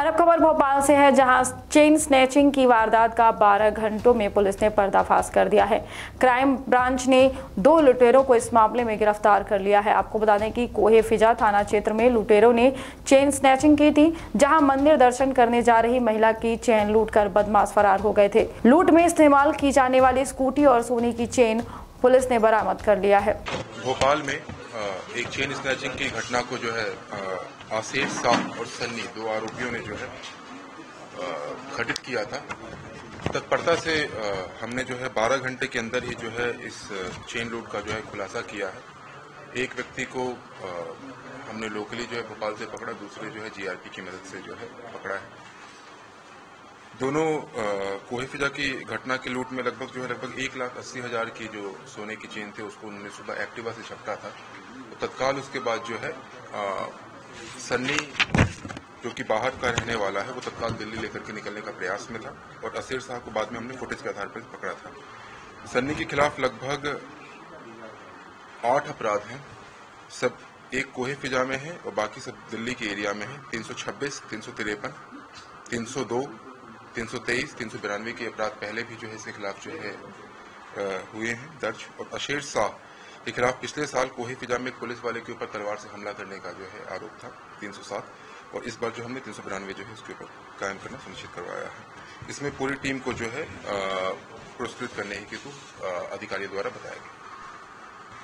और अब खबर भोपाल से है, जहाँ चेन स्नैचिंग की वारदात का 12 घंटों में पुलिस ने पर्दाफाश कर दिया है। क्राइम ब्रांच ने दो लुटेरों को इस मामले में गिरफ़्तार कर लिया है। आपको बता दें कि कोहे फिजा थाना क्षेत्र में लुटेरों ने चेन स्नैचिंग की थी, जहाँ मंदिर दर्शन करने जा रही महिला की चेन लूट कर बदमाश फरार हो गए थे। लूट में इस्तेमाल की जाने वाली स्कूटी और सोने की चेन पुलिस ने बरामद कर लिया है। भोपाल में एक चेन स्नैचिंग की घटना को जो है आशीष साहब और सन्नी, दो आरोपियों ने जो है घटित किया था। तत्परता से हमने जो है 12 घंटे के अंदर ही जो है, इस चेन लूट का जो है, खुलासा किया है। एक व्यक्ति को हमने लोकली जो है, भोपाल से पकड़ा, दूसरे जो है जीआरपी की मदद से जो है, पकड़ा है। दोनों कोहे फिजा की घटना की लूट में लगभग जो है, लगभग एक लाख अस्सी हज़ार की जो सोने की चेन थी, उसको उन्होंने सुबह एक्टिवा से छपका था। तो तत्काल उसके बाद जो है सन्नी, जो कि बाहर का रहने वाला है, वो तत्काल दिल्ली लेकर के निकलने का प्रयास में था और असीर साहब को बाद में हमने फुटेज के आधार पर पकड़ा था। सन्नी के खिलाफ लगभग आठ अपराध हैं। सब एक कोहे फिजा में है और बाकी सब दिल्ली के एरिया में है। तीन सौ छब्बीस, तीन सौ तिरपन, तीन सौ दो तीन सौ तेईस, तीन सौ बिरानवे के अपराध पहले भी जो है इसके खिलाफ जो है हुए हैं, दर्ज। और अशेर शाह के खिलाफ पिछले साल कोही फिजा में पुलिस वाले के ऊपर तलवार से हमला करने का जो है आरोप था 307 और इस बार जो हमने तीन सौ बिरानवे जो है उसके ऊपर कायम करना सुनिश्चित करवाया है। इसमें पूरी टीम को जो है पुरस्कृत करने हेतु अधिकारियों द्वारा बताया गया।